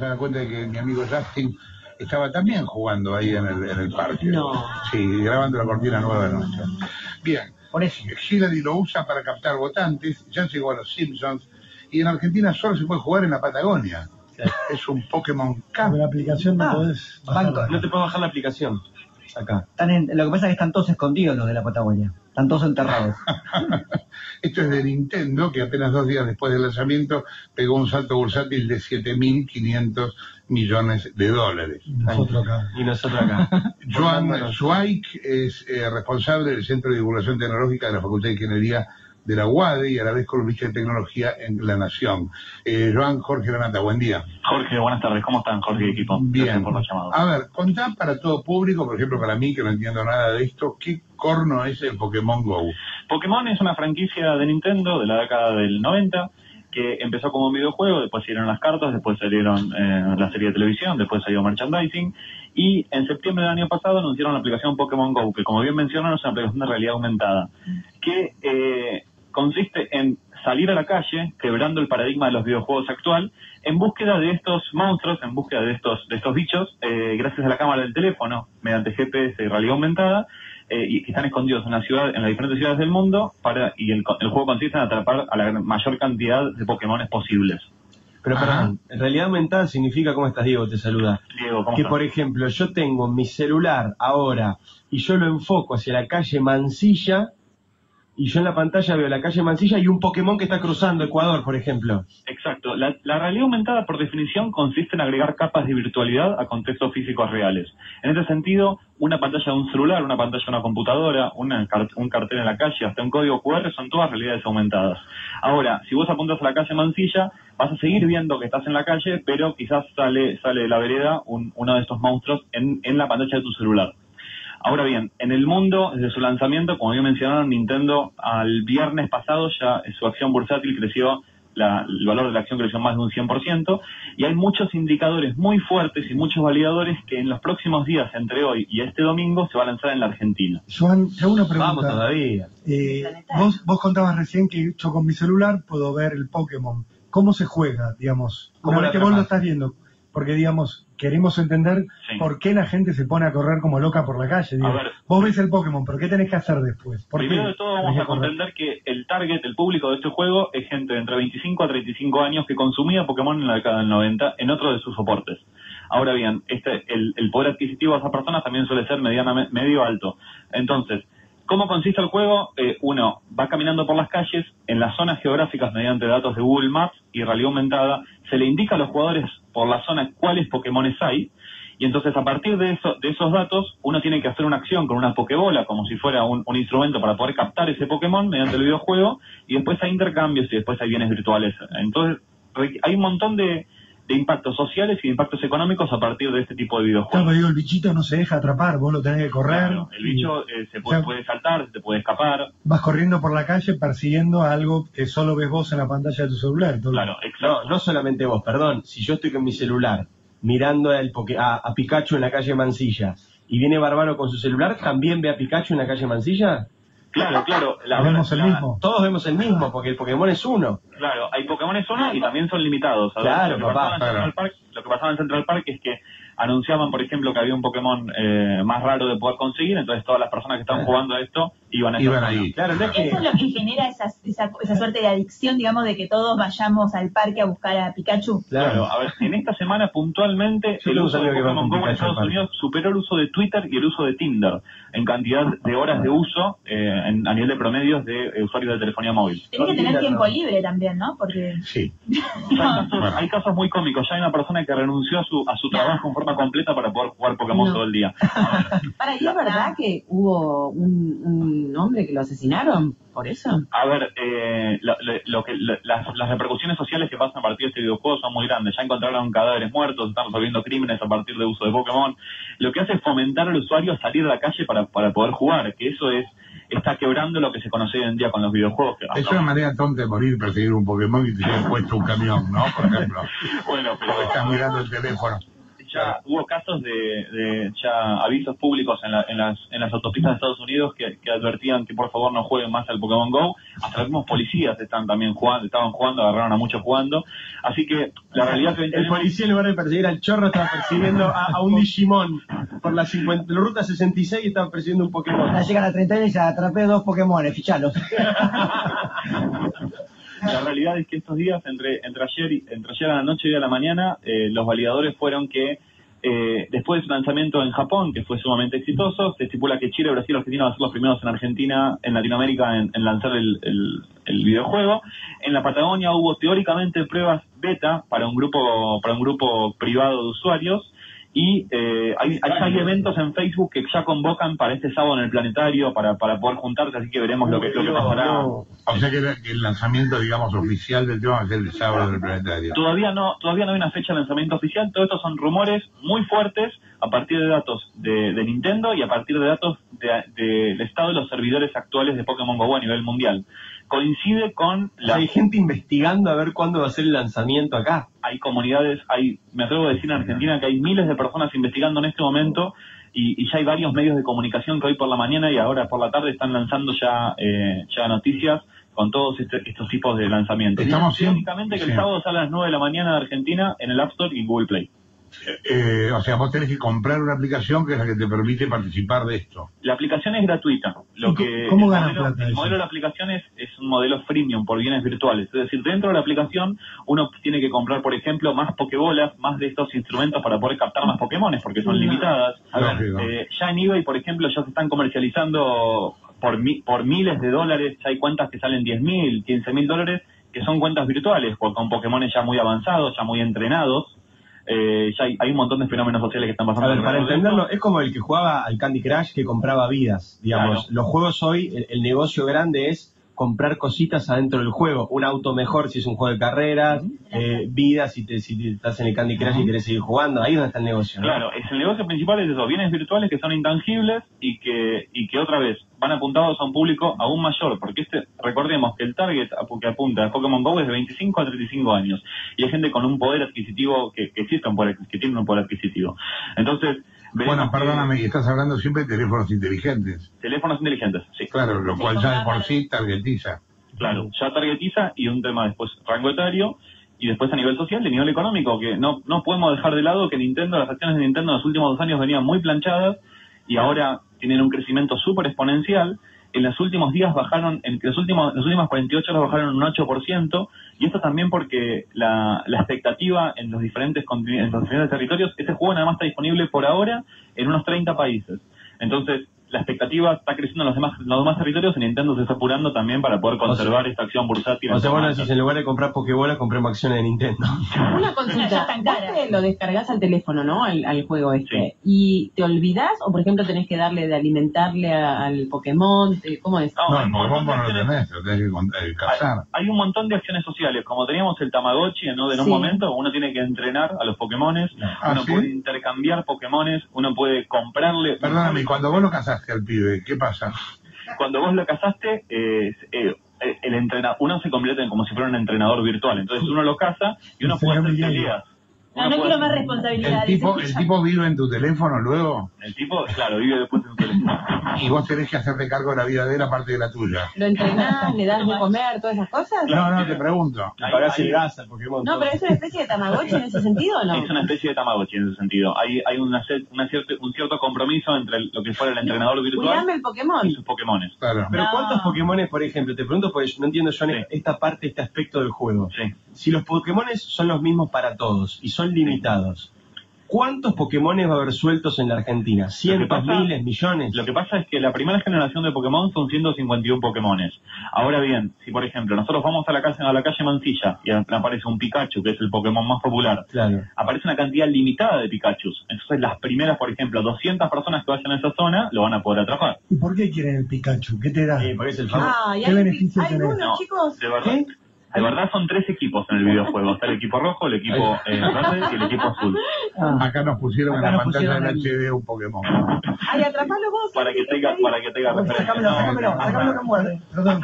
se dan cuenta de que mi amigo Justin estaba también jugando ahí en el, en el parque. No. Sí, grabando la cortina nueva de noche. Bien. Por eso. Hillary lo usa para captar votantes, ya llegó a los Simpsons, y en Argentina solo se puede jugar en la Patagonia. Es un Pokémon Con Cup. la aplicación no Ah, podés. No te puedo bajar la aplicación. Acá. Están en- lo que pasa es que están todos escondidos los de la Patagonia. Están todos enterrados. Esto es de Nintendo, que apenas dos días después del lanzamiento pegó un salto bursátil de 7.500 millones de dólares. Nosotros acá. Y nosotros acá. Joan Zweig es eh, responsable del Centro de Divulgación Tecnológica de la Facultad de Ingeniería de la UADE y a la vez columnista de tecnología en La Nación. Eh, Joan Jorge Granata, buen día. Jorge, buenas tardes. ¿Cómo están, Jorge y equipo? Bien. Por. A ver, contá para todo público, por ejemplo para mí que no entiendo nada de esto, ¿qué corno es el Pokémon GO? Pokémon es una franquicia de Nintendo de la década del 90 que empezó como un videojuego, después salieron las cartas, después salieron eh, la serie de televisión, después salió merchandising y en septiembre del año pasado anunciaron la aplicación Pokémon GO, que como bien mencionaron es una aplicación de realidad aumentada, que eh, consiste en salir a la calle, quebrando el paradigma de los videojuegos actual, en búsqueda de estos monstruos, en búsqueda de estos, de estos bichos, eh, gracias a la cámara del teléfono, mediante GPS y realidad aumentada, eh, y que están escondidos en la ciudad, en las diferentes ciudades del mundo, para, y el, el juego consiste en atrapar a la mayor cantidad de Pokémones posibles. Pero Ajá. perdón, en realidad aumentada significa, ¿cómo estás, Diego? Te saluda. Diego, ¿cómo Que estás? por ejemplo, yo tengo mi celular ahora y yo lo enfoco hacia la calle Mansilla y yo en la pantalla veo la calle Mansilla y un Pokémon que está cruzando Ecuador, por ejemplo. Exacto. La, realidad aumentada, por definición, consiste en agregar capas de virtualidad a contextos físicos reales. En este sentido, una pantalla de un celular, una pantalla de una computadora, una un cartel en la calle, hasta un código QR, son todas realidades aumentadas. Ahora, si vos apuntas a la calle Mansilla, vas a seguir viendo que estás en la calle, pero quizás sale, sale de la vereda un- uno de estos monstruos en, en la pantalla de tu celular. Ahora bien, en el mundo, desde su lanzamiento, como bien mencionaron, Nintendo al viernes pasado ya su acción bursátil creció, la- el valor de la acción creció más de un 100%, y hay muchos indicadores muy fuertes y muchos validadores que en los próximos días, entre hoy y este domingo, se va a lanzar en la Argentina. Joan, te hago una pregunta. Vamos todavía. Eh, vos, vos contabas recién que yo con mi celular puedo ver el Pokémon. ¿Cómo se juega, digamos? ¿Cómo Una lo vez que vos lo estás viendo. Porque, digamos, queremos entender Sí. por qué la gente se pone a correr como loca por la calle. digo. Ver. Vos ves el Pokémon, pero ¿qué tenés que hacer después? ¿Por Primero qué de todo vamos a comprender que el target, el público de este juego es gente de entre 25 a 35 años que consumía Pokémon en la década del 90 en otro de sus soportes. Ahora bien, este, el, el poder adquisitivo de esas personas también suele ser medianamente, medio alto. Entonces, ¿cómo consiste el juego? Eh, uno va caminando por las calles, en las zonas geográficas mediante datos de Google Maps y realidad aumentada, se le indica a los jugadores por la zona cuáles Pokémones hay, y entonces a partir de, eso, de esos datos uno tiene que hacer una acción con una Pokébola como si fuera un, un instrumento para poder captar ese Pokémon mediante el videojuego y después hay intercambios y después hay bienes virtuales. Entonces hay un montón de, de impactos sociales y de impactos económicos a partir de este tipo de Claro, videojuegos. pero digo, el bichito no se deja atrapar, vos lo tenés que correr. Claro, el bicho eh, se puede, O sea, puede saltar, se te puede escapar. Vas corriendo por la calle persiguiendo a algo que solo ves vos en la pantalla de tu celular. todo. Claro, No, exacto. no solamente vos, perdón. Si yo estoy con mi celular mirando Poké- a, a Pikachu en la calle Mansilla y viene Barbaro con su celular, ¿también ve a Pikachu en la calle Mansilla? Claro, claro. La, Vemos el mismo. Todos vemos el mismo, porque el Pokémon es uno. Claro, hay Pokémon uno y también son limitados. Ver, Claro, lo, que papá, claro. Park, lo que pasaba en Central Park es que anunciaban, por ejemplo, que había un Pokémon eh, más raro de poder conseguir, entonces todas las personas que estaban jugando a esto iban a zona. ahí. Claro, que... Eso es lo que genera esa, esa, esa suerte de adicción, digamos, de que todos vayamos al parque a buscar a Pikachu. Claro, a ver, en esta semana puntualmente Yo el uso de Pokémon Go en Estados. Unidos superó el uso de Twitter y el uso de Tinder en cantidad de horas de uso eh, en- a nivel de promedios de eh, usuarios de telefonía móvil. Tenés que tener tiempo libre también, ¿no? Porque Sí. Hay casos, hay casos muy cómicos. Ya hay una persona que renunció a su, a su trabajo en forma completa para poder jugar Pokémon No. todo el día. Para, ¿y es verdad que hubo un, un hombre que lo asesinaron por eso? A ver, eh, lo, lo- lo que, lo- las, las repercusiones sociales que pasan a partir de este videojuego son muy grandes. Ya encontraron cadáveres muertos, están resolviendo crímenes a partir de uso de Pokémon. Lo que hace es fomentar al usuario a salir a la calle para, para poder jugar, que eso es está quebrando lo que se conoce hoy en día con los videojuegos. que- Es una manera tonta de morir perseguir un Pokémon y te lleva puesto un camión, ¿no? Por ejemplo. bueno, pero estás mirando el teléfono. Ya hubo casos de, de ya avisos públicos en, la- en las, en las autopistas de Estados Unidos que, que advertían que por favor no jueguen más al Pokémon Go. Hasta los mismos policías están también jugando, estaban jugando, agarraron a muchos jugando. Así que la realidad que El tenemos- policía en lugar de perseguir al chorro estaba persiguiendo a, a un Digimon por la, 50, la ruta 66 y estaba persiguiendo un Pokémon. Ahora llegan a 30 y ya atrapé dos Pokémon, fichalos. La realidad es que estos días, entre, entre, ayer, entre ayer a la noche y a la mañana, eh, los validadores fueron que eh, después de su lanzamiento en Japón, que fue sumamente exitoso, se estipula que Chile, Brasil y Argentina van a ser los primeros en Argentina, en Latinoamérica, en, en lanzar el, el- el videojuego. En la Patagonia hubo teóricamente pruebas beta para un grupo, para un grupo privado de usuarios. Y eh, hay, hay, hay eventos en Facebook que ya convocan para este sábado en el planetario para, para poder juntarse, así que veremos lo que, lo que pasará. No. O sea que, que el lanzamiento, digamos, oficial del tema ser el sábado del planetario. Todavía no, todavía no hay una fecha de lanzamiento oficial, todo esto son rumores muy fuertes a partir de datos de, de Nintendo y a partir de datos de- de- del estado de los servidores actuales de Pokémon GO a nivel mundial. Coincide con la... Hay gente investigando a ver cuándo va a ser el lanzamiento acá. hay comunidades, hay, me atrevo a decir en Argentina que hay miles de personas investigando en este momento y, y ya hay varios medios de comunicación que hoy por la mañana y ahora por la tarde están lanzando ya, eh, ya noticias con todos este- estos tipos de lanzamientos. Estamos Teóricamente que sí. el sábado sale a las 9 de la mañana de Argentina en el App Store y Google Play. Eh, o sea, vos tenés que comprar una aplicación que es la que te permite participar de esto. La aplicación es gratuita. Lo ¿Y que cómo el ganan modelo, plata el modelo de la aplicación es, es un modelo freemium por bienes virtuales. Es decir, dentro de la aplicación uno tiene que comprar, por ejemplo, más pokebolas, más de estos instrumentos para poder captar más Pokémones, porque son limitadas. Eh, ya en eBay, por ejemplo, ya se están comercializando por, mi- por miles de dólares. Ya hay cuentas que salen 10 mil, 15 mil dólares, que son cuentas virtuales, con, con Pokémones ya muy avanzados, ya muy entrenados. Eh, ya hay, hay un montón de fenómenos sociales que están A pasando. ver, para entenderlo, es como el que jugaba al Candy Crush que compraba vidas, digamos. Claro. Los juegos hoy, el, el negocio grande es comprar cositas adentro del juego. Un auto mejor si es un juego de carreras, eh, vidas si, te, si te- estás en el Candy Crush y querés seguir jugando. Ahí es donde está el negocio. ¿no? Claro, es el negocio principal es eso, bienes virtuales que son intangibles y que, y que otra vez van apuntados a un público aún mayor, porque este, recordemos que el target apu- que apunta a Pokémon GO es de 25 a 35 años, y hay gente con un poder adquisitivo, que, que existe un poder, que tiene un poder adquisitivo. Entonces, veremos Bueno, que- perdóname, y estás hablando siempre de teléfonos inteligentes. teléfonos inteligentes, sí. Claro, lo cual ya de por sí targetiza. Claro, ya targetiza y un tema después rango etario y después a nivel social y a nivel económico, que no, no podemos dejar de lado que Nintendo, las acciones de Nintendo en los últimos dos años venían muy planchadas y ahora tienen un crecimiento súper exponencial. En los últimos días bajaron, en los últimos, las últimas 48 horas bajaron un 8%, y esto también porque la, la expectativa en los diferentes en los diferentes territorios, este juego nada más está disponible por ahora en unos 30 países. Entonces, la expectativa está creciendo en los demás, los demás territorios y Nintendo se está apurando también para poder conservar esta acción bursátil. O sea, bueno, en decís, en lugar de comprar Pokébolas, compremos acciones de Nintendo. Una Ya consulta, vos te lo descargas al teléfono, ¿no? Al, al juego este. ¿Y te olvidás? O, por ejemplo, tenés que darle de alimentarle a- al Pokémon. ¿Cómo es? No, No, hay el un montón Pokémon de no lo acciones- tenés, lo tenés que cazar. Hay un montón de acciones sociales, como teníamos el Tamagotchi, ¿no? En un Sí. momento uno tiene que entrenar a los Pokémones, Ah, uno ¿sí? puede intercambiar Pokémones, uno puede comprarle... Perdóname, y cuando vos lo al pibe, ¿qué pasa? Cuando vos lo cazaste, eh, eh, eh, el entrena uno se convierte en como si fuera un entrenador virtual. Entonces uno lo caza y uno puede hacer bien. Peleas. No, quiero más hacer- ¿El responsabilidades. tipo, el tipo vive en tu teléfono luego? El tipo, claro, vive después en su teléfono. Y vos tenés que hacerte cargo de la vida de él aparte de la tuya. ¿Lo entrenás? ¿Le das de comer? ¿Todas esas cosas? No, no, te pregunto. Le Ahí- pagás ahí- el gas al Pokémon. No, todo. pero es una especie de Tamagotchi en ese sentido, ¿o no? Es una especie de Tamagotchi en ese sentido. Hay, hay una, una cierta- un cierto compromiso entre lo que fuera el entrenador virtual Cuidame el Pokémon. y sus Pokémones. Claro. Pero No. ¿cuántos Pokémones, por ejemplo? Te pregunto porque no entiendo yo en Sí. esta parte, este aspecto del juego. Sí. Si los Pokémones son los mismos para todos y son limitados, ¿cuántos Pokémones va a haber sueltos en la Argentina? ¿Cientos, pasa- miles, millones? Lo que pasa es que la primera generación de Pokémon son 151 Pokémones. Ahora bien, si por ejemplo nosotros vamos a la calle, a la calle Mansilla y aparece un Pikachu, que es el Pokémon más popular, Claro. aparece una cantidad limitada de Pikachus. Entonces las primeras, por ejemplo, 200 personas que vayan a esa zona lo van a poder atrapar. ¿Y por qué quieren el Pikachu? ¿Qué te da? Sí, porque es el famoso. Ah, ¿Qué hay, beneficio hay No, chicos. de. De verdad son tres equipos en el videojuego. Está el equipo rojo, el equipo eh, verde y el equipo azul. Acá nos pusieron Acá en la pantalla del HD un Pokémon. Ay, atrapalo vos. Para que tenga, para que tenga referencia. Sácamelo, sácamelo, sácamelo que muerde. Perdón,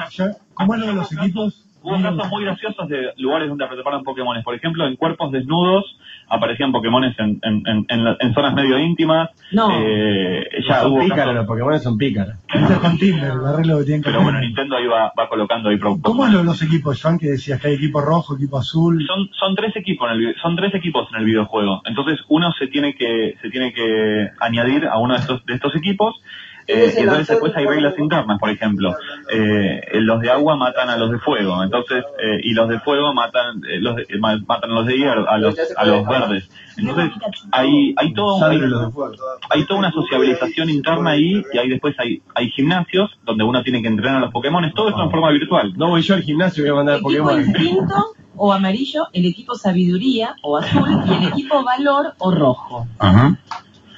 ¿cómo es lo de los equipos? Hubo casos muy graciosos de lugares donde atraparon Pokémones. Por ejemplo, en cuerpos desnudos aparecían Pokémones en, en, en, en la- en zonas medio íntimas. No. Eh, ya son hubo pícaros, casos- los Pokémon son pícaros. Esto es con Tinder, el arreglo que tienen que Pero bueno. Nintendo ahí va, va colocando ahí pro- ¿Cómo de los equipos, Joan? Que decías que hay equipo rojo, equipo azul. son son tres equipos en el son tres equipos en el videojuego entonces uno se tiene que se tiene que añadir a uno de estos de estos equipos eh, y entonces después hay reglas internas por ejemplo. Eh, los de agua matan a los de fuego entonces eh, y los de fuego matan eh, los de- eh, ma- matan a los de hierro a los a los verdes. Entonces hay hay todo hay, hay toda una sociabilización interna ahí y ahí después hay hay gimnasios donde uno tiene que entrenar a los Pokémon todo esto en forma virtual. No voy yo al gimnasio y voy a mandar equipo Pokémon. o amarillo, el equipo sabiduría o azul y el equipo valor o rojo. Ajá.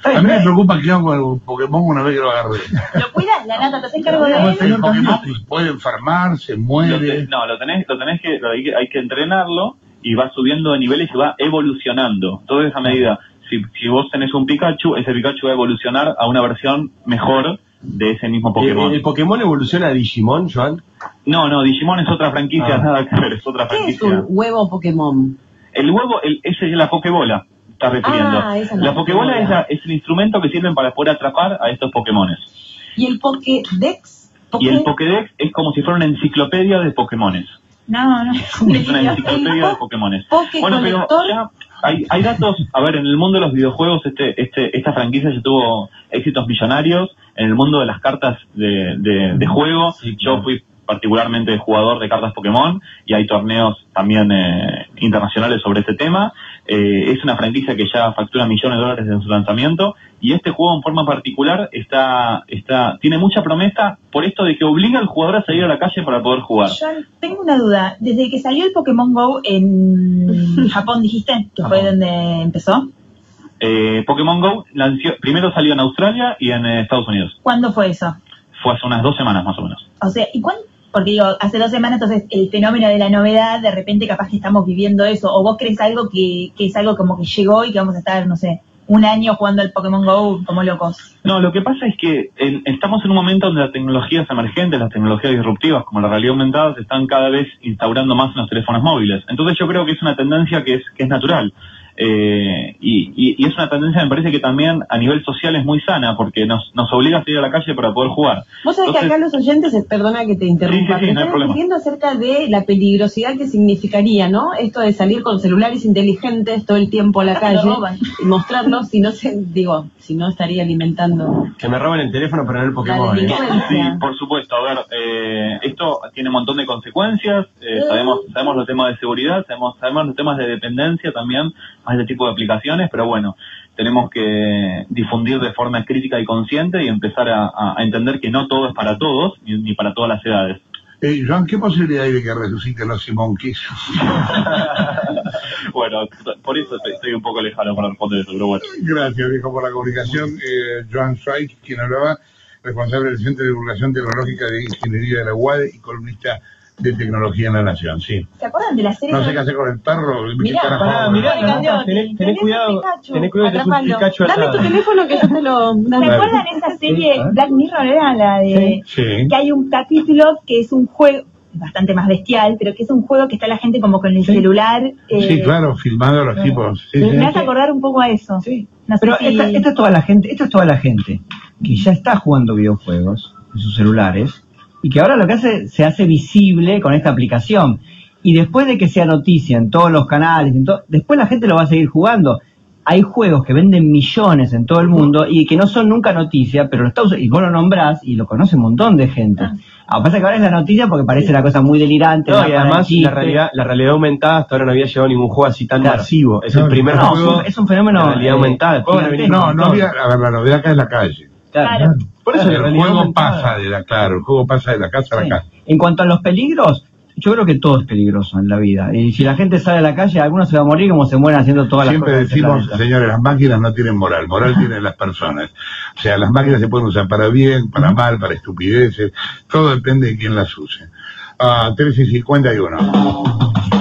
A mí me preocupa que hago con el Pokémon una vez que lo agarré. ¿Lo cuidas? La nata, ¿te haces cargo de él? El Pokémon puede enfermar, se muere. no, lo tenés, lo tenés que, lo hay que, hay que entrenarlo y va subiendo de niveles y va evolucionando. Todo esa medida. Si, si vos tenés un Pikachu, ese Pikachu va a evolucionar a una versión mejor de ese mismo Pokémon. ¿El, el Pokémon evoluciona a Digimon, Joan? No, no, Digimon es otra franquicia, Ah. nada que ver, es otra ¿Qué es franquicia. un huevo Pokémon? El huevo, el, ese es la Pokébola, está refiriendo. Ah, esa la la Pokébola es, la- es el instrumento que sirven para poder atrapar a estos Pokémones. ¿Y el Pokédex? Y el Pokédex es como si fuera una enciclopedia de Pokémones. No, no. Es una enciclopedia de Pokémones. Poké Bueno, pero ya hay, hay datos, a ver, en el mundo de los videojuegos este, este, esta franquicia ya tuvo éxitos millonarios, en el mundo de las cartas de, de, de juego, Sí, claro. yo fui particularmente jugador de cartas Pokémon y hay torneos también eh, internacionales sobre este tema. Eh, es una franquicia que ya factura millones de dólares desde su lanzamiento y este juego en forma particular está, está, tiene mucha promesa por esto de que obliga al jugador a salir a la calle para poder jugar. Joan, tengo una duda. Desde que salió el Pokémon Go en Japón, dijiste, que fue donde empezó. Eh, Pokémon Go lanció- primero salió en Australia y en eh, Estados Unidos. ¿Cuándo fue eso? Fue hace unas dos semanas más o menos. O sea, ¿y cuándo? Porque digo, hace dos semanas, entonces el fenómeno de la novedad, de repente capaz que estamos viviendo eso, o vos crees algo que, que es algo como que llegó y que vamos a estar, no sé, un año jugando al Pokémon Go como locos. No, lo que pasa es que en- estamos en un momento donde las tecnologías emergentes, las tecnologías disruptivas como la realidad aumentada se están cada vez instaurando más en los teléfonos móviles. Entonces yo creo que es una tendencia que es, que es natural. Eh, y, y- y es una tendencia, me parece que también a nivel social es muy sana porque nos, nos obliga a salir a la calle para poder jugar. Vos sabés que acá los oyentes, eh, perdona que te interrumpa, Sí, sí, no están diciendo acerca de la peligrosidad que significaría, ¿no? Esto de salir con celulares inteligentes todo el tiempo a la calle roban. y mostrarlos, si no se, digo, si no estaría alimentando Que me roben el teléfono para ver Pokémon. la ¿eh? Sí, por supuesto. A ver, eh, esto tiene un montón de consecuencias. eh, sabemos, sabemos los temas de seguridad, sabemos, sabemos los temas de dependencia también a este tipo de aplicaciones, pero bueno, tenemos que difundir de forma crítica y consciente y empezar a, entender que no todo es para todos, ni, ni para todas las edades. Eh, Joan, ¿qué posibilidad hay de que resuciten los Simonkeys? bueno, por eso estoy, un poco lejano para responder eso, pero bueno. Gracias, viejo, por la comunicación. Eh, Joan Schweik, quien hablaba, responsable del Centro de Divulgación Tecnológica de Ingeniería de la UADE y columnista de Tecnología en la Nación, sí. ¿Se acuerdan de la serie? No sé qué hacer con el perro. ¿qué Mirá, Pará, hago? mirá, nota, tenés, tenés cuidado, Pikachu, tenés cuidado que tenés un. Pikachu Dame tu teléfono que yo te lo... ¿Se dame. acuerdan de esa serie Black Mirror? Era la de... Sí. Que hay un capítulo que es un juego bastante más bestial, pero que es un juego que está la gente como con el celular. eh, Sí, claro, filmando a los tipos. Sí, sí. Me hace acordar un poco a eso. Sí. No sé Pero si- esta, esta es toda la gente, esto es toda la gente que ya está jugando videojuegos en sus celulares y que ahora lo que hace se hace visible con esta aplicación. Y después de que sea noticia en todos los canales, en to- después la gente lo va a seguir jugando. Hay juegos que venden millones en todo el mundo y que no son nunca noticia, pero lo está y vos lo nombrás y lo conoce un montón de gente. Ah, pasa que ahora es la noticia porque parece una cosa muy delirante. No, y además la realidad, la realidad aumentada hasta ahora no había llegado ningún juego así tan Claro. masivo. Es Claro. el primer No, juego es un- es un fenómeno, realidad eh, aumentada. El juego van a venir gigantesco. un No, no había, a ver, la novedad acá es la calle. Claro. Por eso el juego pasa de la, claro, el juego pasa de la casa a la casa. En cuanto a los peligros, yo creo que todo es peligroso en la vida. Y si la gente sale a la calle, algunos se va a morir como se mueren haciendo todas las Siempre cosas. de este decimos, señores, las máquinas no tienen moral, moral tienen las personas. O sea, las máquinas se pueden usar para bien, para mal, para estupideces, todo depende de quién las use. Ah, 13 y 51.